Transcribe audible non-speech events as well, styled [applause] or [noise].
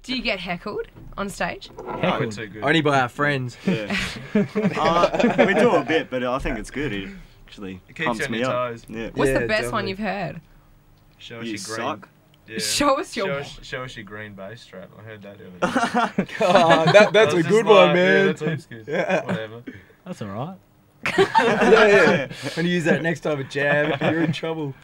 [laughs] Do you get heckled on stage? No, too good. Only by our friends. Yeah. [laughs] uh, we do a bit, but I think it's good. It actually It keeps pumps you on me your up. toes. Yeah. What's Yeah, the best one you've heard? Show us You your green. suck. Yeah. [laughs] Show us your- Show us, show us your green bass strap. I heard that earlier. Oh, that, that's a good like, one, man. Yeah, that's heaps good. Yeah. Whatever. That's all right. yeah, yeah. I'm gonna use that next time at jam. You're in trouble.